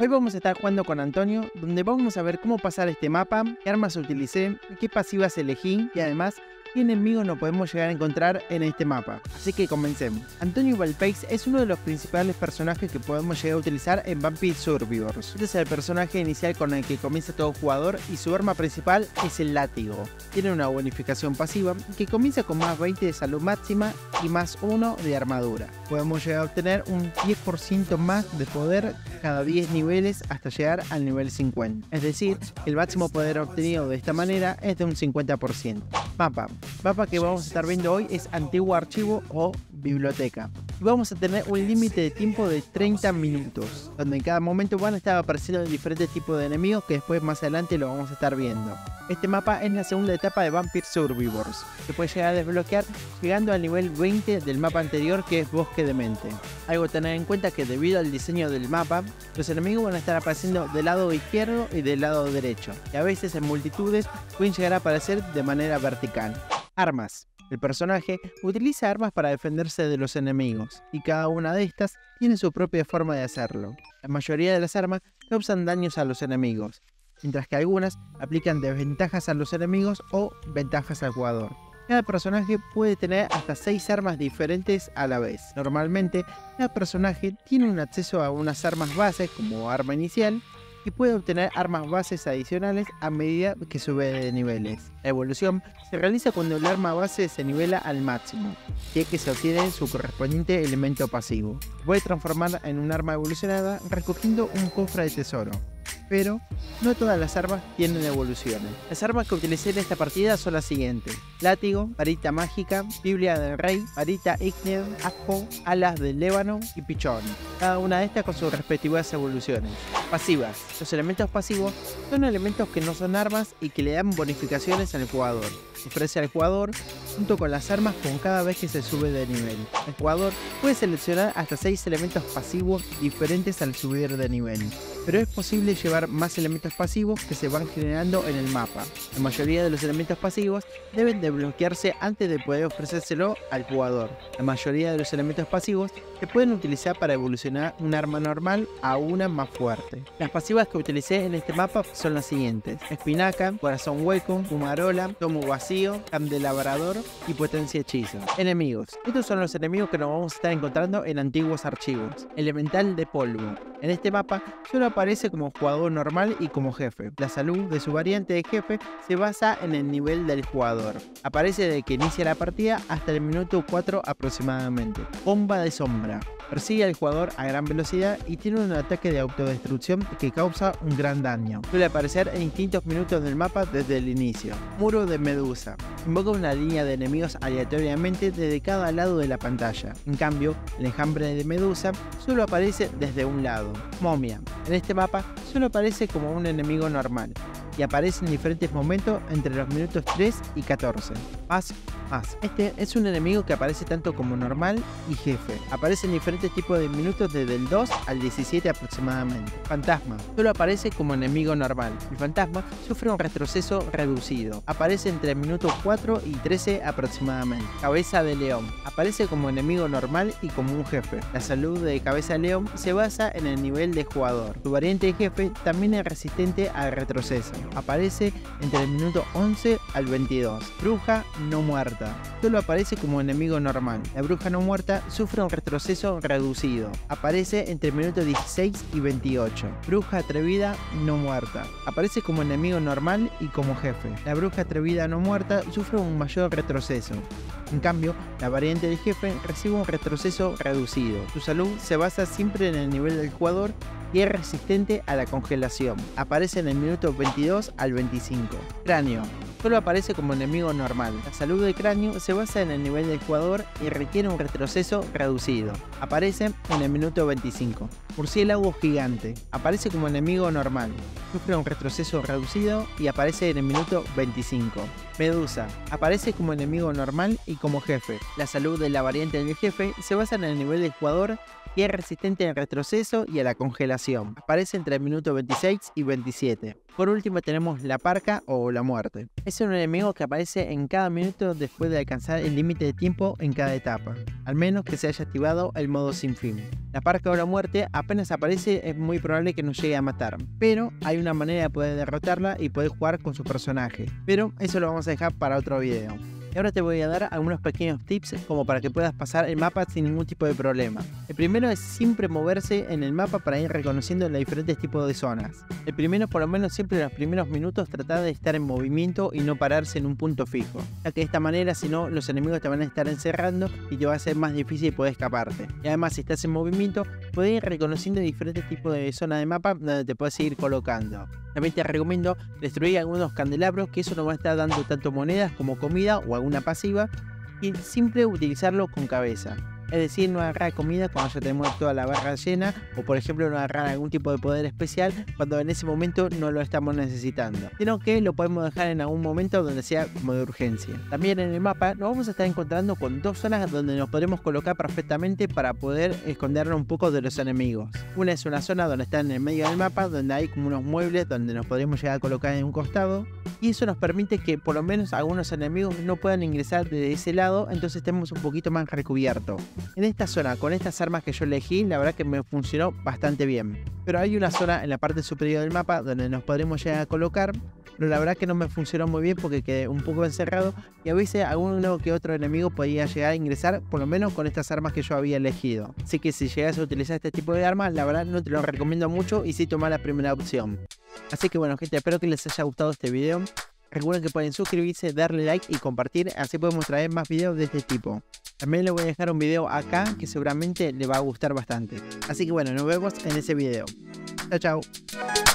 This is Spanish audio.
Hoy vamos a estar jugando con Antonio, donde vamos a ver cómo pasar este mapa, qué armas utilicé, qué pasivas elegí y además qué enemigos nos podemos llegar a encontrar en este mapa. Así que comencemos. Antonio Valpeix es uno de los principales personajes que podemos llegar a utilizar en Vampire Survivors. Este es el personaje inicial con el que comienza todo jugador y su arma principal es el látigo. Tiene una bonificación pasiva que comienza con más 20 de salud máxima y más 1 de armadura. Podemos llegar a obtener un 10% más de poder cada 10 niveles hasta llegar al nivel 50. Es decir, el máximo poder obtenido de esta manera es de un 50%. Mapa. Mapa que vamos a estar viendo hoy es antiguo archivo o biblioteca. Y vamos a tener un límite de tiempo de 30 minutos, donde en cada momento van a estar apareciendo diferentes tipos de enemigos que después más adelante lo vamos a estar viendo. Este mapa es la segunda etapa de Vampire Survivors, que puede llegar a desbloquear llegando al nivel 20 del mapa anterior que es Bosque de Mente. Algo a tener en cuenta que debido al diseño del mapa, los enemigos van a estar apareciendo del lado izquierdo y del lado derecho, y a veces en multitudes pueden llegar a aparecer de manera vertical. Armas. El personaje utiliza armas para defenderse de los enemigos, y cada una de estas tiene su propia forma de hacerlo. La mayoría de las armas causan daños a los enemigos, mientras que algunas aplican desventajas a los enemigos o ventajas al jugador. Cada personaje puede tener hasta 6 armas diferentes a la vez. Normalmente, cada personaje tiene un acceso a unas armas bases como arma inicial y puede obtener armas bases adicionales a medida que sube de niveles. La evolución se realiza cuando el arma base se nivela al máximo, ya que se obtiene su correspondiente elemento pasivo. Puede transformar en un arma evolucionada recogiendo un cofre de tesoro pero no todas las armas tienen evoluciones. Las armas que utilicé en esta partida son las siguientes. Látigo, varita mágica, Biblia del Rey, varita ígnea, aspo, alas del Lébano y pichón. Cada una de estas con sus respectivas evoluciones. Pasivas. Los elementos pasivos son elementos que no son armas y que le dan bonificaciones al jugador. Ofrece al jugador junto con las armas con cada vez que se sube de nivel. El jugador puede seleccionar hasta 6 elementos pasivos diferentes al subir de nivel pero es posible llevar más elementos pasivos que se van generando en el mapa. La mayoría de los elementos pasivos deben desbloquearse antes de poder ofrecérselo al jugador. La mayoría de los elementos pasivos se pueden utilizar para evolucionar un arma normal a una más fuerte. Las pasivas que utilicé en este mapa son las siguientes. Espinaca, Corazón Hueco, Fumarola, Tomo Vacío, Candelabrador y Potencia Hechizo. Enemigos. Estos son los enemigos que nos vamos a estar encontrando en antiguos archivos. Elemental de Polvo. En este mapa solo aparece como jugador normal y como jefe. La salud de su variante de jefe se basa en el nivel del jugador. Aparece desde que inicia la partida hasta el minuto 4 aproximadamente. Bomba de sombra. Persigue al jugador a gran velocidad y tiene un ataque de autodestrucción que causa un gran daño. Suele aparecer en distintos minutos del mapa desde el inicio. Muro de Medusa. Invoca una línea de enemigos aleatoriamente desde cada lado de la pantalla. En cambio, el enjambre de Medusa solo aparece desde un lado. Momia. En este mapa solo aparece como un enemigo normal y aparece en diferentes momentos entre los minutos 3 y 14. Más Este es un enemigo que aparece tanto como normal y jefe. Aparece en diferentes tipos de minutos desde el 2 al 17 aproximadamente. Fantasma. Solo aparece como enemigo normal. El fantasma sufre un retroceso reducido. Aparece entre el minuto 4 y 13 aproximadamente. Cabeza de león. Aparece como enemigo normal y como un jefe. La salud de cabeza de león se basa en el nivel de jugador. Su variante de jefe también es resistente al retroceso. Aparece entre el minuto 11 al 22. Bruja no muerta solo aparece como enemigo normal. La bruja no muerta sufre un retroceso reducido. Aparece entre el minuto 16 y 28. Bruja atrevida no muerta. Aparece como enemigo normal y como jefe. La bruja atrevida no muerta sufre un mayor retroceso. En cambio, la variante del jefe recibe un retroceso reducido. Su salud se basa siempre en el nivel del jugador y es resistente a la congelación. Aparece en el minuto 22 al 25. Cráneo. Solo aparece como enemigo normal. La salud del cráneo se basa en el nivel del jugador y requiere un retroceso reducido. Aparece en el minuto 25. Murciélago gigante. Aparece como enemigo normal. Sufre un retroceso reducido y aparece en el minuto 25. Medusa. Aparece como enemigo normal y como jefe. La salud de la variante del jefe se basa en el nivel del jugador es resistente al retroceso y a la congelación. Aparece entre el minuto 26 y 27. Por último tenemos la parca o la muerte. Es un enemigo que aparece en cada minuto después de alcanzar el límite de tiempo en cada etapa, al menos que se haya activado el modo sin fin. La parca o la muerte apenas aparece es muy probable que nos llegue a matar, pero hay una manera de poder derrotarla y poder jugar con su personaje. Pero eso lo vamos a dejar para otro video. Y ahora te voy a dar algunos pequeños tips como para que puedas pasar el mapa sin ningún tipo de problema. El primero es siempre moverse en el mapa para ir reconociendo los diferentes tipos de zonas. El primero, por lo menos siempre en los primeros minutos, tratar de estar en movimiento y no pararse en un punto fijo, ya que de esta manera si no los enemigos te van a estar encerrando y te va a ser más difícil poder escaparte. Y además si estás en movimiento, puedes ir reconociendo diferentes tipos de zonas de mapa donde te puedes ir colocando. También te recomiendo destruir algunos candelabros que eso nos va a estar dando tanto monedas como comida o alguna pasiva y siempre utilizarlo con cabeza es decir, no agarrar comida cuando ya tenemos toda la barra llena, o por ejemplo no agarrar algún tipo de poder especial cuando en ese momento no lo estamos necesitando, sino que lo podemos dejar en algún momento donde sea como de urgencia. También en el mapa nos vamos a estar encontrando con dos zonas donde nos podremos colocar perfectamente para poder escondernos un poco de los enemigos. Una es una zona donde está en el medio del mapa, donde hay como unos muebles donde nos podemos llegar a colocar en un costado, y eso nos permite que por lo menos algunos enemigos no puedan ingresar desde ese lado, entonces estemos un poquito más recubiertos. En esta zona, con estas armas que yo elegí, la verdad que me funcionó bastante bien. Pero hay una zona en la parte superior del mapa donde nos podremos llegar a colocar, pero la verdad que no me funcionó muy bien porque quedé un poco encerrado y a veces alguno que otro enemigo podía llegar a ingresar, por lo menos con estas armas que yo había elegido. Así que si llegas a utilizar este tipo de armas, la verdad no te lo recomiendo mucho y sí tomar la primera opción. Así que bueno gente, espero que les haya gustado este video. Recuerden que pueden suscribirse, darle like y compartir, así podemos traer más videos de este tipo. También les voy a dejar un video acá que seguramente le va a gustar bastante. Así que bueno, nos vemos en ese video. Chao, chao.